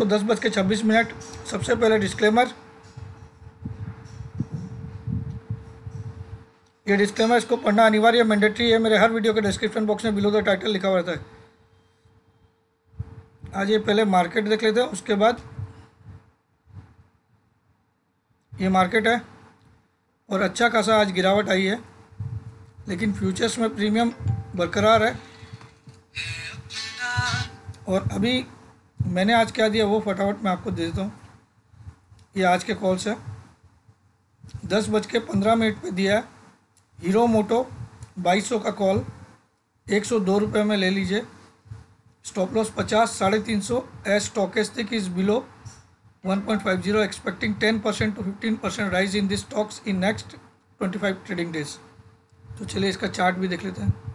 तो दस बज के छब्बीस मिनट। सबसे पहले डिस्क्लेमर ये डिस्क्लेमर इसको पढ़ना अनिवार्य मैंडेटरी है। मेरे हर वीडियो के डिस्क्रिप्शन बॉक्स में बिलो द टाइटल लिखा हुआ रहता है। आज ये पहले मार्केट देख लेते हैं, उसके बाद ये मार्केट है। और अच्छा खासा आज गिरावट आई है, लेकिन फ्यूचर्स में प्रीमियम बरकरार है। और अभी मैंने आज क्या दिया वो फटाफट मैं आपको दे देता हूँ। ये आज के कॉल्स है। दस बज के पंद्रह मिनट पे दिया है। हीरो मोटो, बाईस सौ का कॉल एक सौ दो रुपये में ले लीजिए। स्टॉप लॉस पचास, साढ़े तीन सौ। As stochastic is below one point five zero expecting ten percent to fifteen percent rise in this stocks in next twenty five trading days तो चलिए इसका चार्ट भी देख लेते हैं।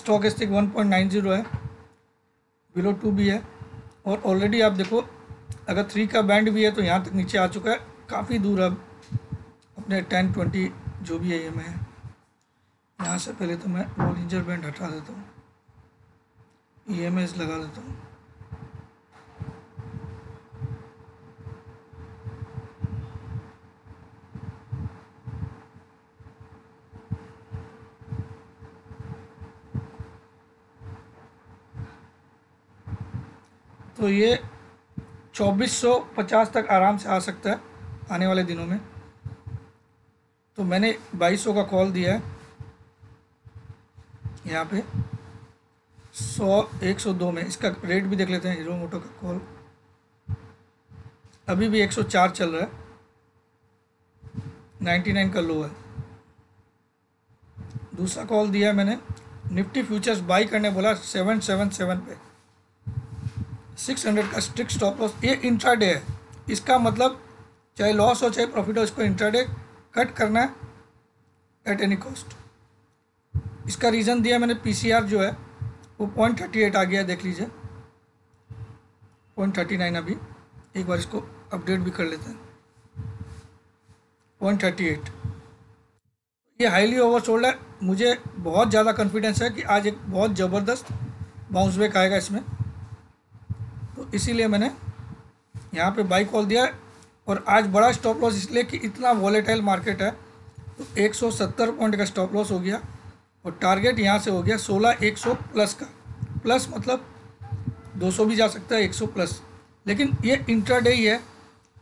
Stochastic one point nine zero है, बिलो टू भी है, और ऑलरेडी आप देखो, अगर थ्री का बैंड भी है तो यहाँ तक नीचे आ चुका है, काफ़ी दूर अब अपने टेन ट्वेंटी जो भी है ये मैं यहाँ से पहले तो मैं वॉलिंजर बैंड हटा देता हूँ ई एम एस लगा देता हूँ। तो ये चौबीस सौ पचास तक आराम से आ सकता है आने वाले दिनों में। तो मैंने बाईस सौ का कॉल दिया है। यहाँ पे सौ एक सौ दो में इसका रेट भी देख लेते हैं, हीरो मोटो का कॉल। अभी भी एक सौ चार चल रहा है। नाइन्टी नाइन का लो है। दूसरा कॉल दिया मैंने, निफ्टी फ्यूचर्स बाई करने बोला, सेवन सेवन सेवन पे। सिक्स हंड्रेड का स्ट्रिक्ट स्टॉप लॉस, ये इंट्राडे है। इसका मतलब चाहे लॉस हो, चाहे प्रॉफिट हो, इसको इंट्राडे कट करना है एट एनी कॉस्ट इसका रीज़न दिया मैंने पीसीआर जो है, वो पॉइंट थर्टी एट आ गया देख लीजिए। पॉइंट थर्टी नाइन अभी। एक बार इसको अपडेट भी कर लेते हैं। पॉइंट थर्टी एट ये हाईली ओवरसोल्ड है। मुझे बहुत ज़्यादा कॉन्फिडेंस है कि आज एक बहुत ज़बरदस्त बाउंस बैक आएगा इसमें। इसीलिए मैंने यहाँ पे बाई कॉल दिया और आज बड़ा स्टॉप लॉस इसलिए कि इतना वॉलेटाइल मार्केट है। तो 170 पॉइंट का स्टॉप लॉस हो गया। और टारगेट यहाँ से हो गया 16 100 प्लस का। प्लस मतलब 200 भी जा सकता है 100 प्लस लेकिन ये इंट्राडे ही है।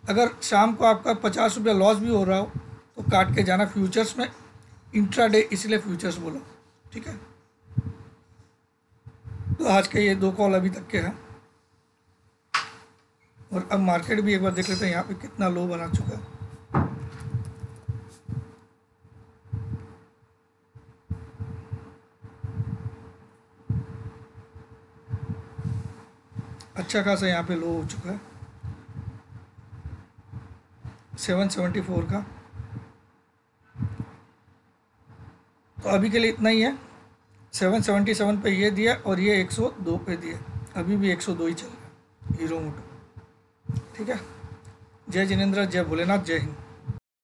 अगर शाम को आपका पचास रुपया लॉस भी हो रहा हो तो काट के जाना फ्यूचर्स में। इंट्राडे इसलिए फ्यूचर्स बोला। ठीक है? तो आज के ये दो कॉल अभी तक के हैं। और अब मार्केट भी एक बार देख लेते हैं यहाँ पे कितना लो बना चुका है। अच्छा खासा यहाँ पे लो हो चुका है। सेवन सेवेंटी फोर का। तो अभी के लिए इतना ही है। सेवन सेवेंटी सेवन पर ये दिया और ये एक सौ दो पे दिया। अभी भी एक सौ दो ही चल रहा है। Hero Moto. ठीक है। जय जिनेन्द्र जय भोलेनाथ जय हिंद।